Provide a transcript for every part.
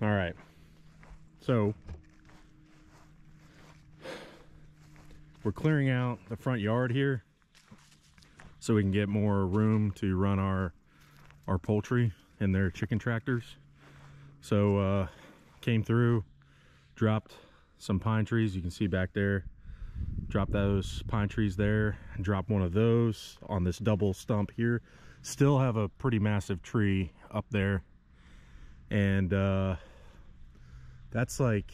All right. So we're clearing out the front yard here so we can get more room to run our our poultry and their chicken tractors. So uh, came through, dropped some pine trees. You can see back there Drop those pine trees there and drop one of those on this double stump here. Still have a pretty massive tree up there. And uh, that's like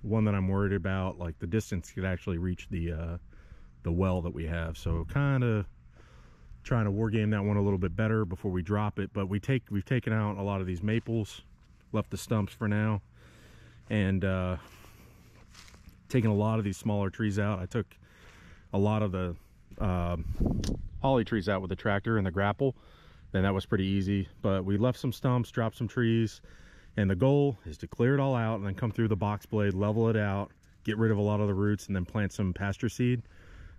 one that I'm worried about. Like the distance could actually reach the uh, the well that we have. So kind of trying to war game that one a little bit better before we drop it. But we take we've taken out a lot of these maples, left the stumps for now, and uh, taken a lot of these smaller trees out. I took a lot of the uh, holly trees out with the tractor and the grapple. Then that was pretty easy. But we left some stumps, dropped some trees, and the goal is to clear it all out and then come through the box blade, level it out, get rid of a lot of the roots, and then plant some pasture seed.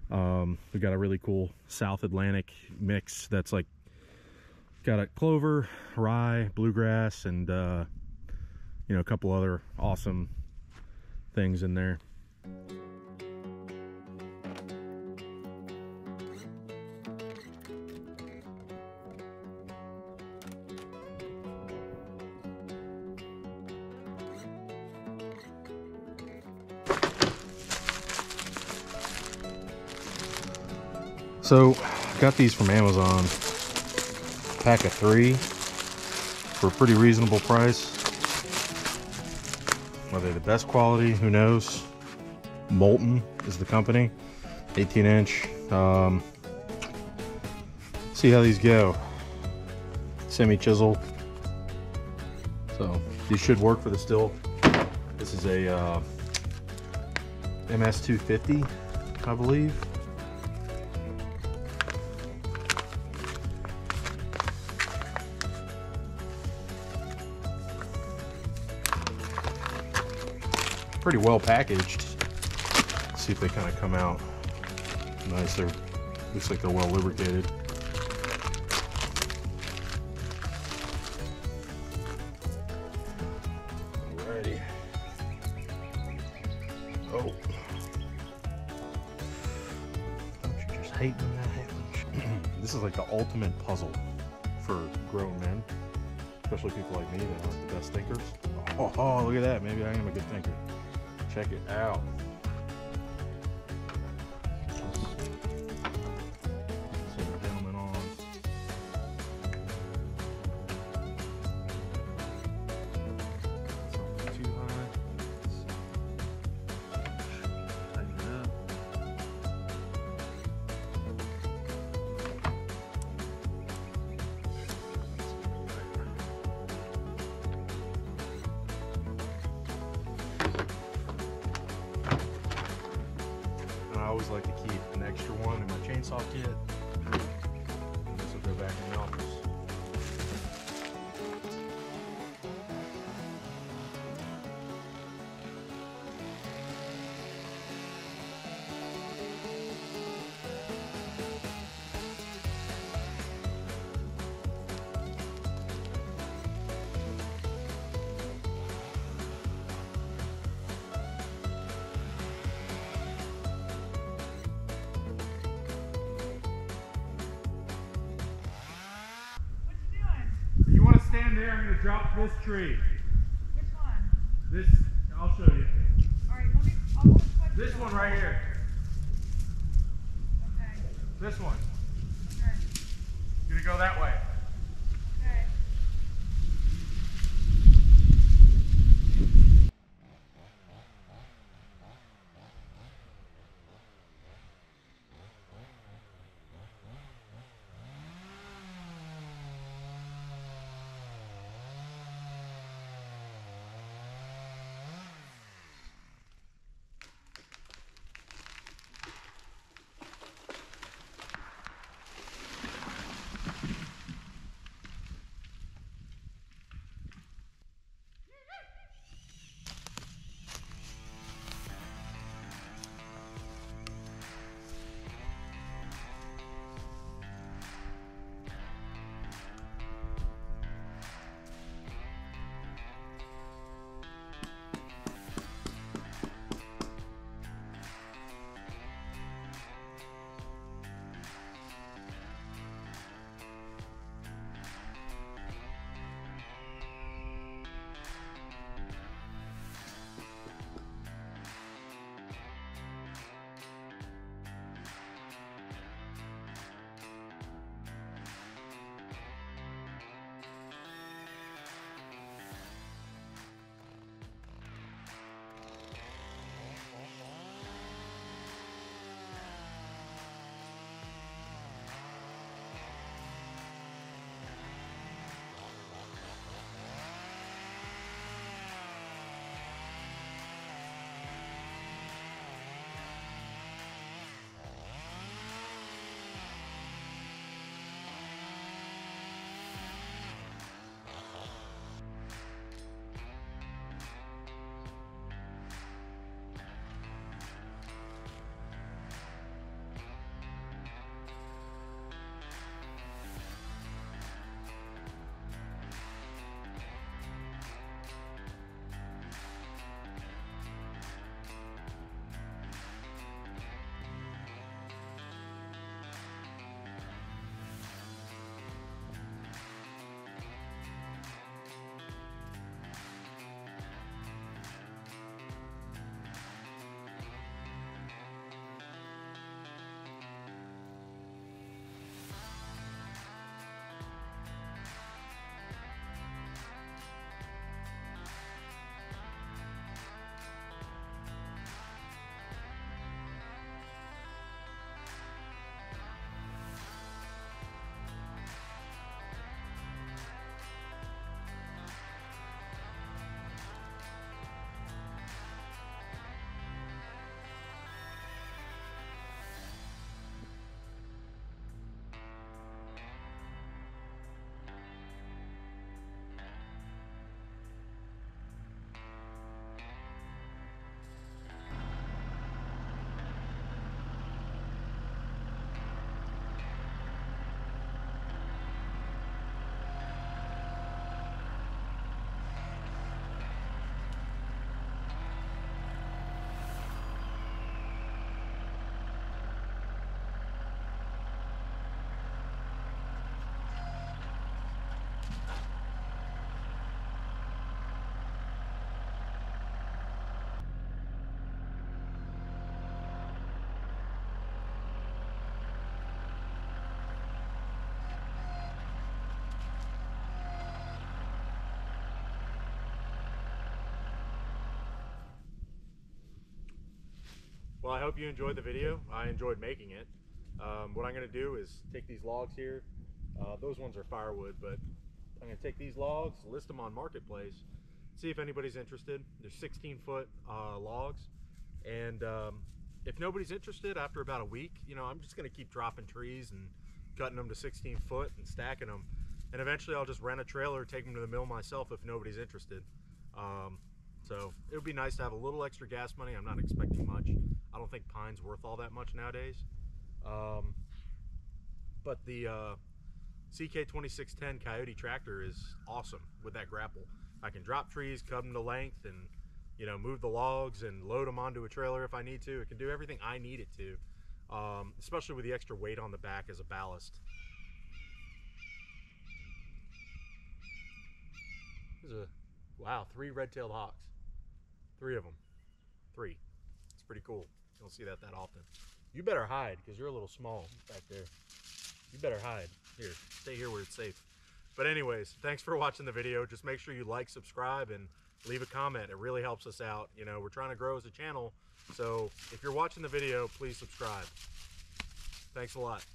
Um, we got a really cool South Atlantic mix that's like got a clover, rye, bluegrass, and uh, you know a couple other awesome things in there. So, got these from Amazon. Pack of three for a pretty reasonable price. Are they the best quality? Who knows? Moulton is the company. 18 inch. Um, see how these go. Semi chisel. So these should work for the Stihl. This is a uh, MS250, I believe. pretty well packaged. See if they kind of come out nice. They're looks like they're well lubricated. Alrighty. Oh. Don't you just hate that this is like the ultimate puzzle for grown men, especially people like me that aren't the best thinkers. Oh, oh, look at that. Maybe I am a good thinker. Check it out. In my stand there, I'm going to drop this tree. Which one? This, I'll show you. Alright, let me, I'll This one right here. Okay. This one. Okay. You're to go that way. Well, I hope you enjoyed the video. I enjoyed making it. Um, what I'm going to do is take these logs here. Uh, those ones are firewood, but I'm going to take these logs, list them on Marketplace, see if anybody's interested. They're 16 foot uh, logs. And um, if nobody's interested after about a week, you know, I'm just going to keep dropping trees and cutting them to 16 foot and stacking them. And eventually I'll just rent a trailer, take them to the mill myself if nobody's interested. Um, so it would be nice to have a little extra gas money. I'm not expecting much. I don't think pine's worth all that much nowadays. Um, but the uh, CK2610 Kioti tractor is awesome with that grapple. I can drop trees, cut them to length, and you know move the logs and load them onto a trailer if I need to. It can do everything I need it to, um, especially with the extra weight on the back as a ballast. There's a wow, three red-tailed hawks. Three of them. Three. It's pretty cool. You don't see that that often. You better hide because you're a little small back there. You better hide. Here, stay here where it's safe. But anyways, thanks for watching the video. Just make sure you like, subscribe, and leave a comment. It really helps us out. You know, we're trying to grow as a channel. So if you're watching the video, please subscribe. Thanks a lot.